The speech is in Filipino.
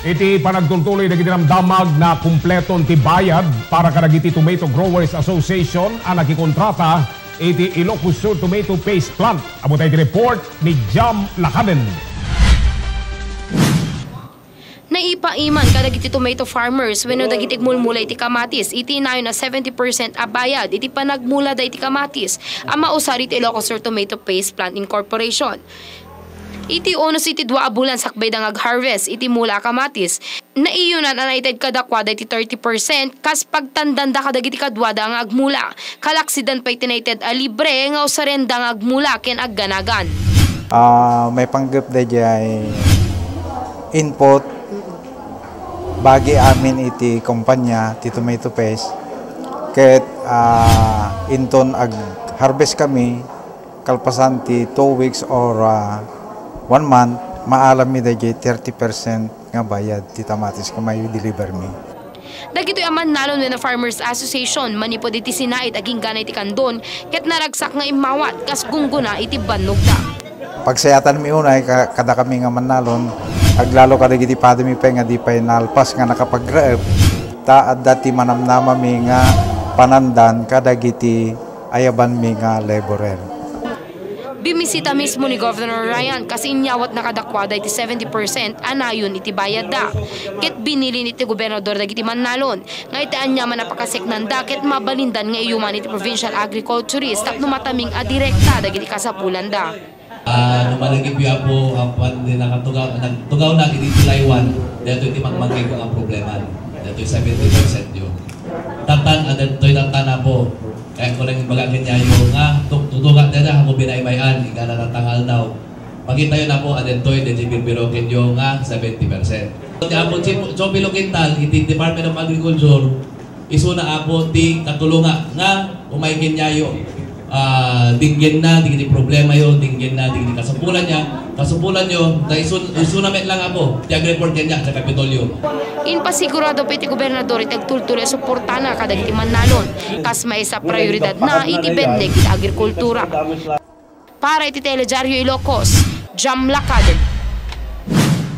Iti panagtultuloy na ginamdamag na kumpletong tibayad para kadagiti Tomato Growers Association ang nakikontrata iti Ilocos Sur Tomato Paste Plant. Amo tayo report ni Jam Lakaden. Naipaiman kadagiti tomato farmers wenno dagiti mulmula iti kamatis iti nayon na 70% abayad iti panagmula da iti kamatis ang mausar iti Ilocos Sur Tomato Paste Plant Incorporation. Iti onos iti dua bulan sakbay dangag harvest iti mula kamatis. Naiyunan ang naited kadakwada iti 30% kas pagtandanda kadagiti kadwada ang agmula. Kalaksidan pa itinated a libre nga usarenda ang agmula ken agganagan. Ah, may panggap da jay input bagi amin iti kumpanya ti Tomato Paste ket ah, inton ag harvest kami kalpasan ti 2 weeks or 1 month maalam mi da jay 30% nga bayad ti tamatis kung may deliver mi. Dagitoy aman nalon na Farmers Association manipod iti sinait aging ganay ti kandon ket naragsak nga imawat kas gungguna iti bannog da. Pagsayatan mi unay ka- kada kami nga manalon aglalo kada giti padami pa nga di pa nalpas nga nakapag ta at dati manamnama mi nga panandan kada giti ayaban mi nga laborer. Bimisita mismo ni Governor Ryan kasi inyawat na kadakwada iti 70% anayon iti bayad da. Ket binili ni ti gobernador dagiti manalon nga iti anya man napakaseknan da ket mabalindan nga iyuman iti provincial agriculturist tapno mataming a direkta dagiti kasapulan da. Ah, numalagip ya po ang pan nakatugaw nagtugaw na iti July 1 dito iti magmangkay ko ang problema. Dito 70% yun. Tatan na po. Kaya ko lang ibagagin niya yung nga tutugat na na ako binaybayan ika na natangal daw. Pakita yun na po at dito dito bibirokin yung nga 70%. Di si Chopi Lokintal iti Department of Agriculture iso na apo ti katulunga nga umaikin niya yung ah dinggin na, di problema yun, dinggin na, di kasapulan niya, kasapulan nyo, na isun, isunamit lang ako, ti report niya sa Kapitolyo. In pasigurado pa iti gobernador iti agtultuloy suporta na kadagiti manalon kas may sa prioridad na iti bendeg agrikultura. Para iti Teledyaryo Ilocos, Jam Lakad,